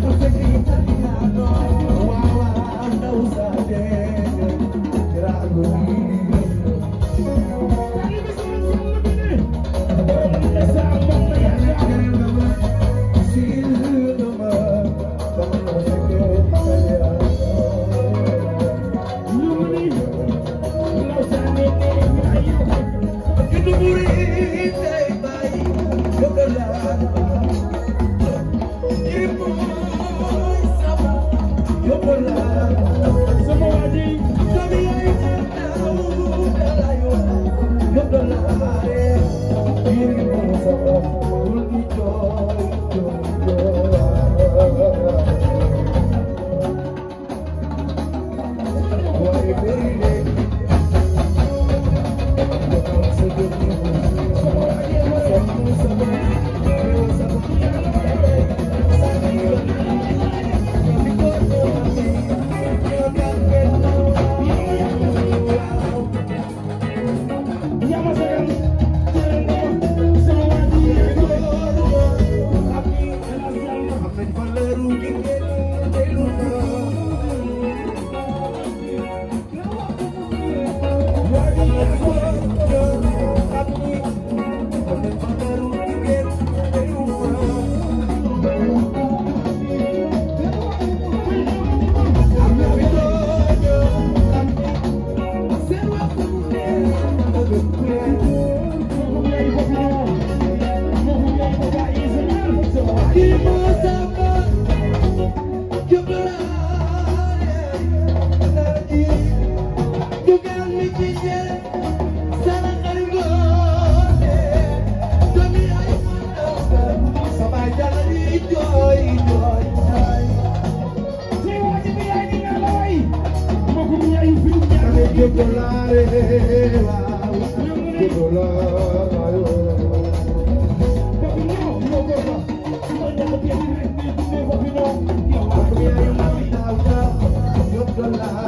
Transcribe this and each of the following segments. Entonces, Lord.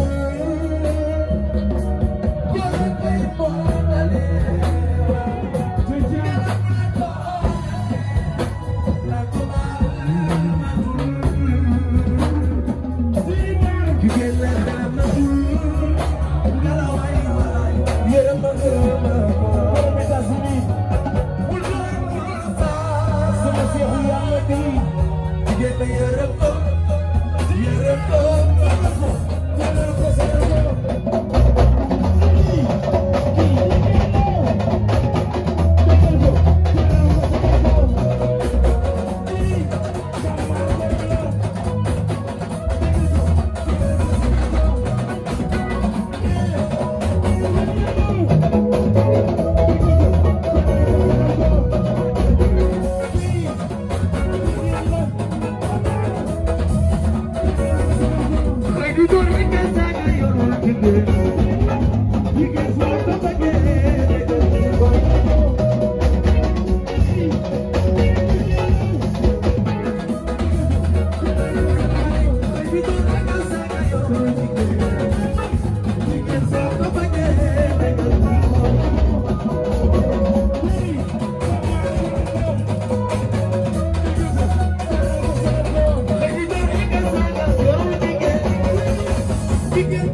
Mexican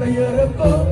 Santa Yerko.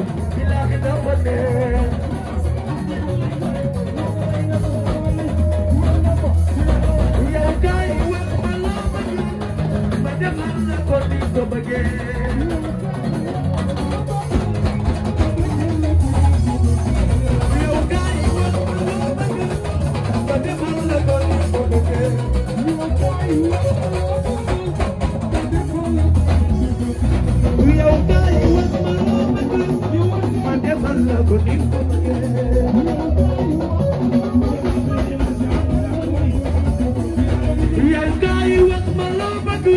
Oh.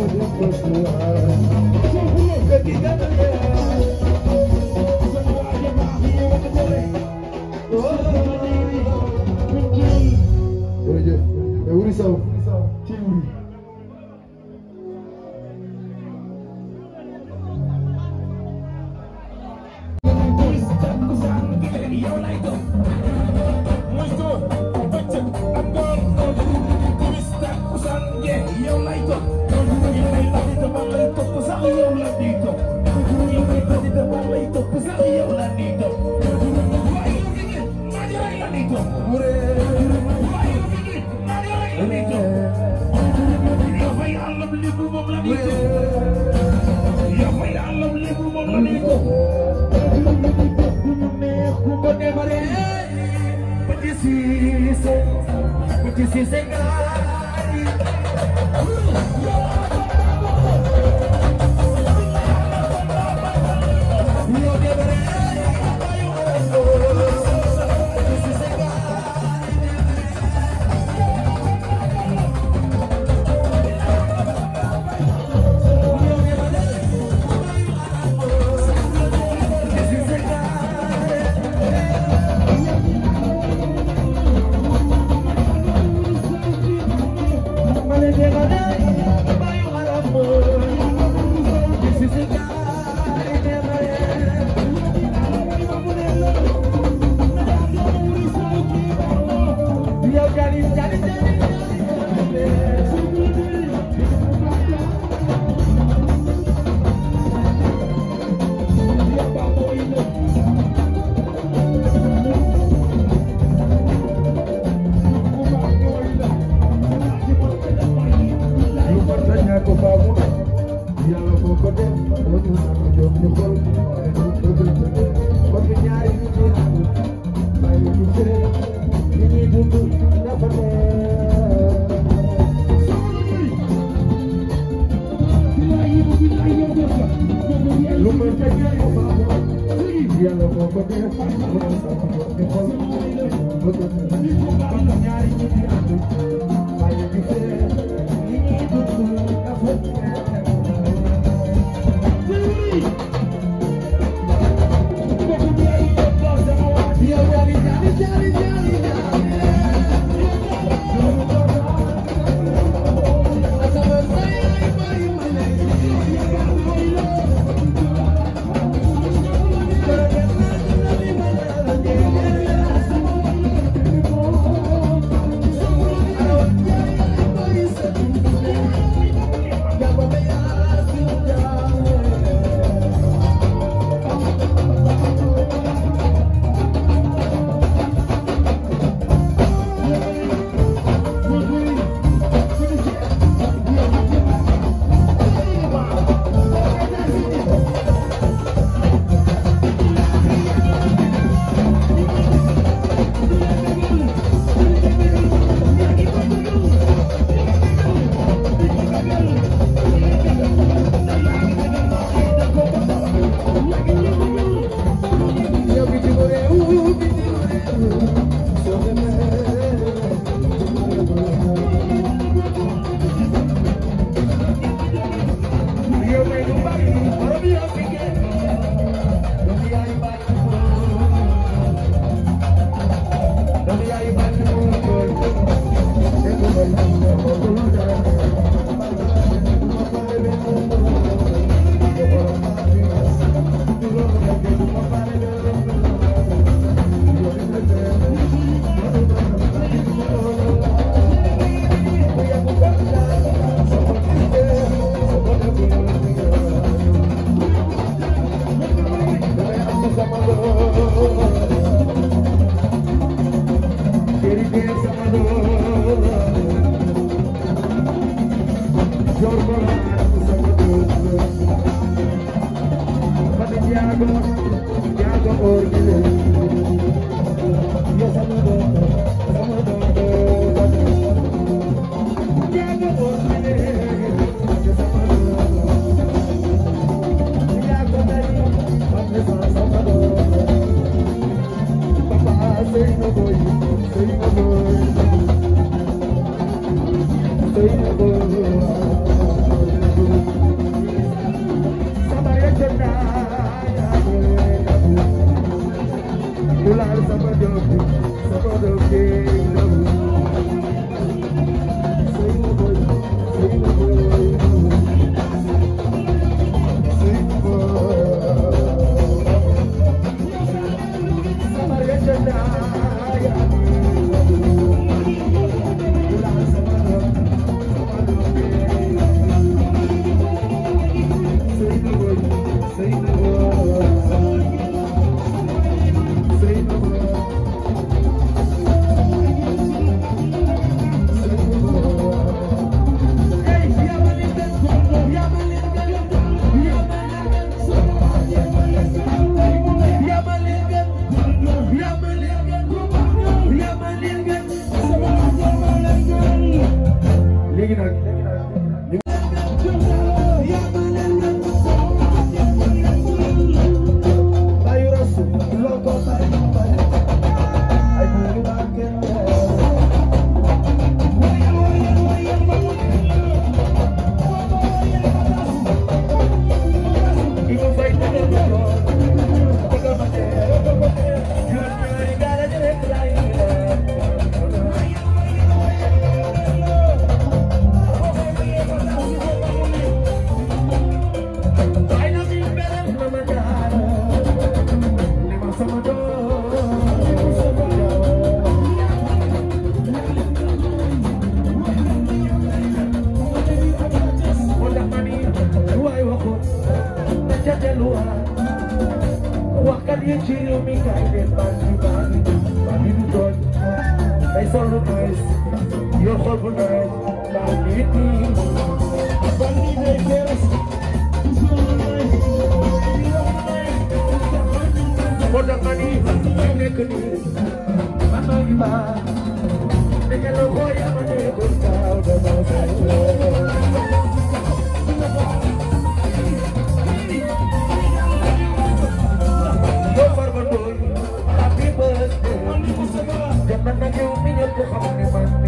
कभी खुश हुआ but you see, but you see, Thank you. ñaari Ani chino mi kaide bani bani bani mi nice, nice, Come on, man.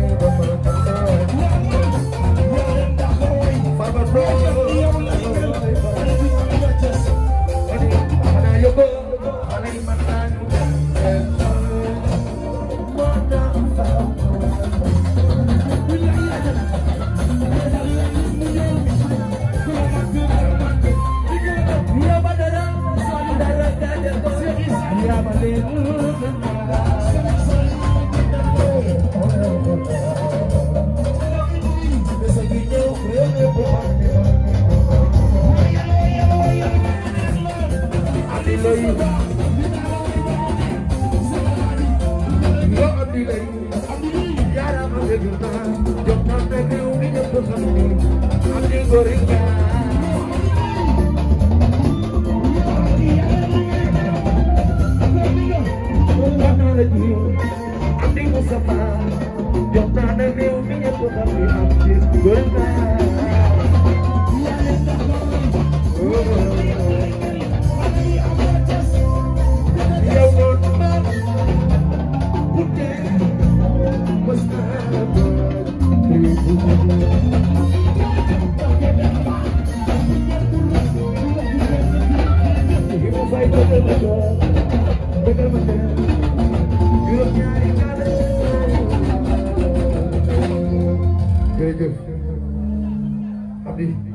naa la jiw di mu sama jox naa ne réew mi ñëpp xam ne am bis gën naa yow lool bu dee mës naa la doon réew bu jërëjëf Abdi